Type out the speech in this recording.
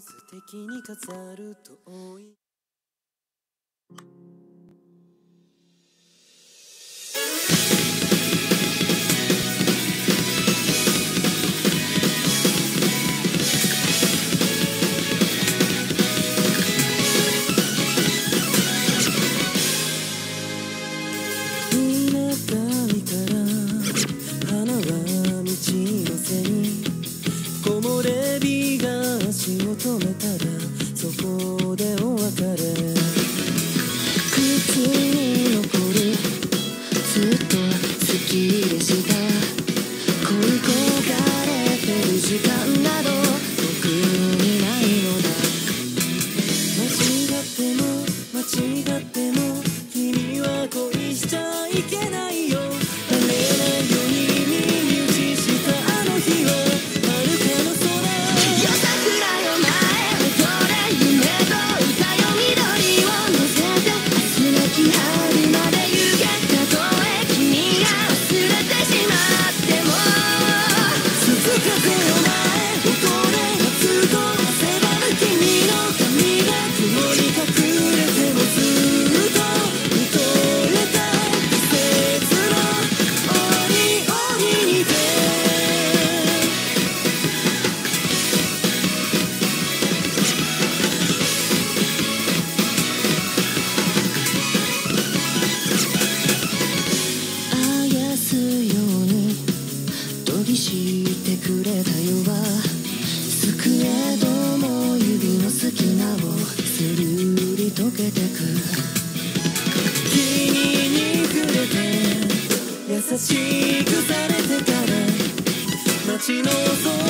素敵に飾ると止めたらそこでお別れ。靴に残る。ずっと好き。溶けてく。君に触れて優しくされてから街の空